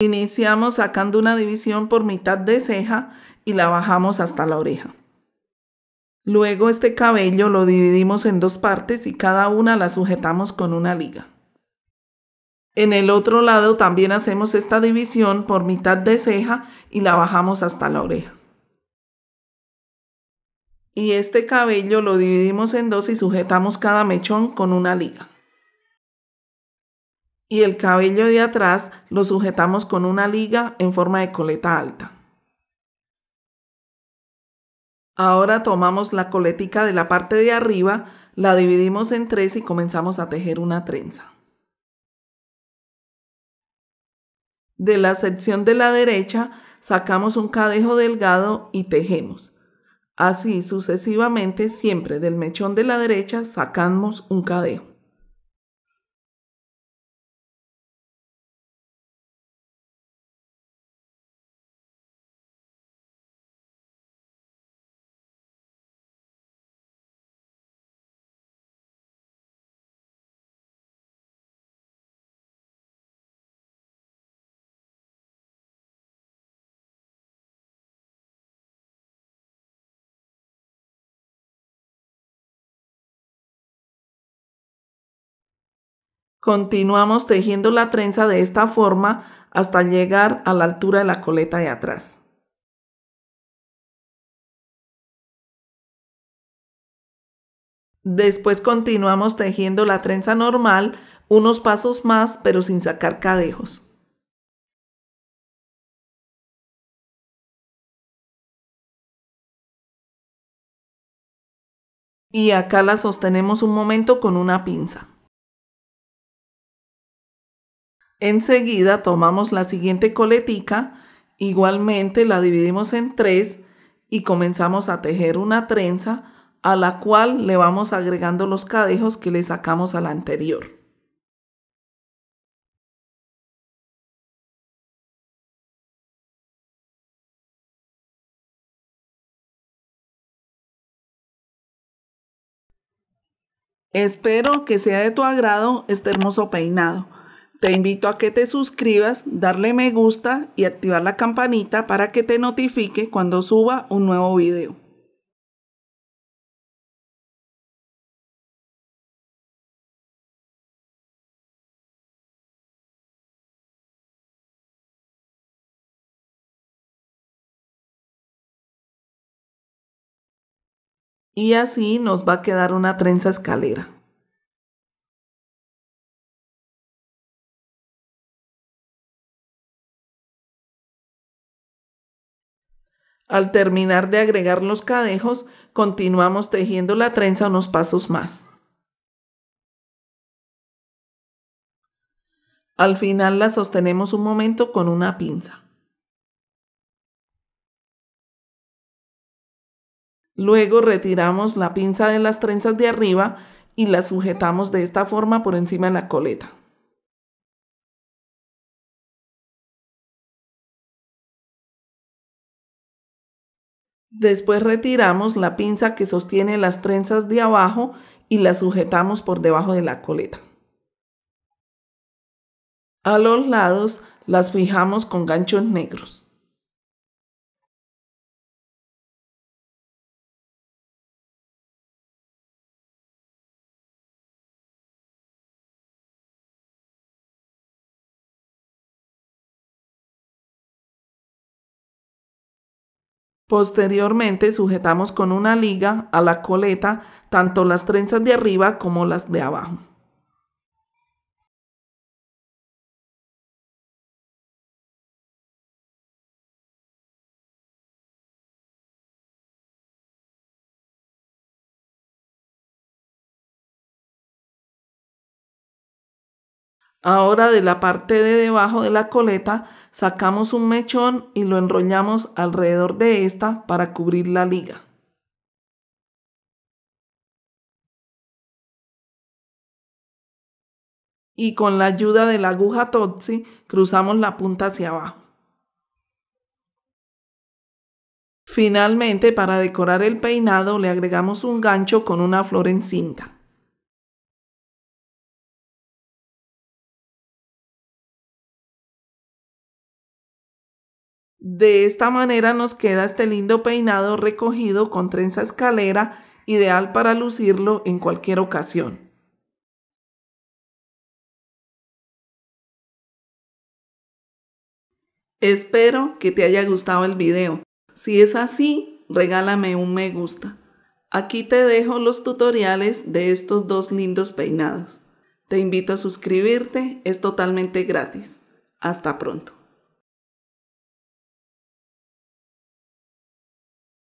Iniciamos sacando una división por mitad de ceja y la bajamos hasta la oreja. Luego este cabello lo dividimos en dos partes y cada una la sujetamos con una liga. En el otro lado también hacemos esta división por mitad de ceja y la bajamos hasta la oreja. Y este cabello lo dividimos en dos y sujetamos cada mechón con una liga. Y el cabello de atrás lo sujetamos con una liga en forma de coleta alta. Ahora tomamos la coletica de la parte de arriba, la dividimos en tres y comenzamos a tejer una trenza. De la sección de la derecha sacamos un cadejo delgado y tejemos. Así sucesivamente, siempre del mechón de la derecha sacamos un cadejo. Continuamos tejiendo la trenza de esta forma hasta llegar a la altura de la coleta de atrás. Después continuamos tejiendo la trenza normal unos pasos más pero sin sacar cadejos. Y acá la sostenemos un momento con una pinza. Enseguida tomamos la siguiente coletica, igualmente la dividimos en tres y comenzamos a tejer una trenza a la cual le vamos agregando los cadejos que le sacamos a la anterior. Espero que sea de tu agrado este hermoso peinado. Te invito a que te suscribas, darle me gusta y activar la campanita para que te notifique cuando suba un nuevo video. Y así nos va a quedar una trenza escalera. Al terminar de agregar los cadejos, continuamos tejiendo la trenza unos pasos más. Al final la sostenemos un momento con una pinza. Luego retiramos la pinza de las trenzas de arriba y la sujetamos de esta forma por encima de la coleta. Después retiramos la pinza que sostiene las trenzas de abajo y la sujetamos por debajo de la coleta. A los lados las fijamos con ganchos negros. Posteriormente sujetamos con una liga a la coleta tanto las trenzas de arriba como las de abajo. Ahora de la parte de debajo de la coleta sacamos un mechón y lo enrollamos alrededor de esta para cubrir la liga. Y con la ayuda de la aguja Totsi cruzamos la punta hacia abajo. Finalmente, para decorar el peinado, le agregamos un gancho con una flor en cinta. De esta manera nos queda este lindo peinado recogido con trenza escalera, ideal para lucirlo en cualquier ocasión. Espero que te haya gustado el video. Si es así, regálame un me gusta. Aquí te dejo los tutoriales de estos dos lindos peinados. Te invito a suscribirte, es totalmente gratis. Hasta pronto.